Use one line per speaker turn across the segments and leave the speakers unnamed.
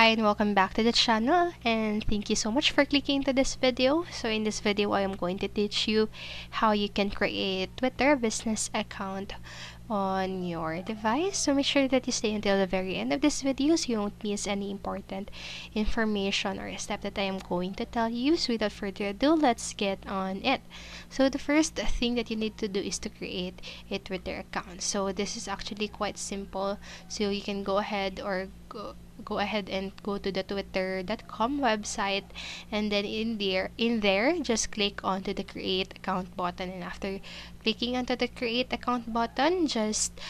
Hi and welcome back to the channel and thank you so much for clicking to this video. So in this video I am going to teach you how you can create Twitter business account on your device. So make sure that you stay until the very end of this video so you won't miss any important information or step that I am going to tell you. So without further ado, let's get on it. So the first thing that you need to do is to create a Twitter account. So this is actually quite simple. So you can go ahead or go go ahead and go to the twitter.com website and then in there in there just click onto the create account button and after clicking onto the create account button just just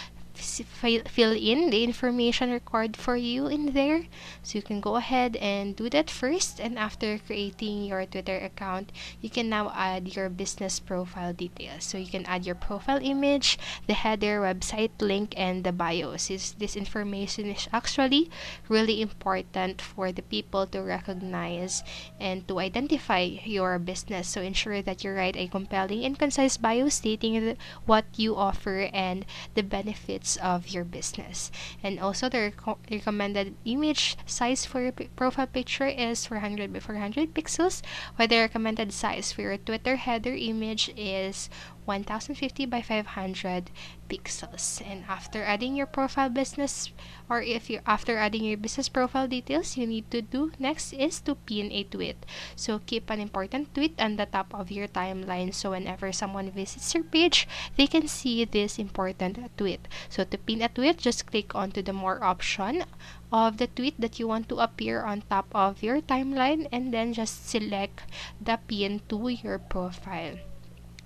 fill in the information required for you in there. So you can go ahead and do that first. And after creating your twitter account you can now add your business profile details. So you can add your profile image the header website link and the bios this, this information is actually really important for the people to recognize and to identify your business. So ensure that you write a compelling and concise bio stating what you offer and the benefits of your business. And also the rec recommended image size for your profile picture is 400 by 400 pixels, while the recommended size for your Twitter header image is 1050 by 500 pixels. And after adding your profile business or if you after adding your business profile details you need to do next is to pin a tweet. So keep an important tweet on the top of your timeline so whenever someone visits your page they can see this important tweet. So to pin a tweet just click onto the more option of the tweet that you want to appear on top of your timeline and then just select the pin to your profile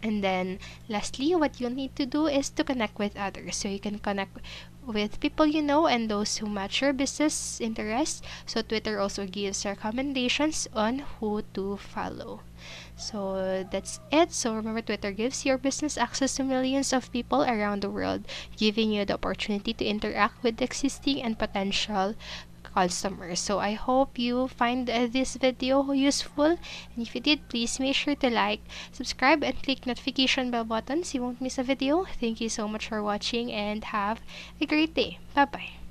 and then lastly, what you need to do is to connect with others. So you can connect with people you know and those who match your business interests. So Twitter also gives recommendations on who to follow. So that's it. So remember, Twitter gives your business access to millions of people around the world, giving you the opportunity to interact with existing and potential customers. So I hope you find uh, this video useful. And if you did, please make sure to like, subscribe, and click notification bell button so you won't miss a video. Thank you so much for watching and have a great day. Bye-bye.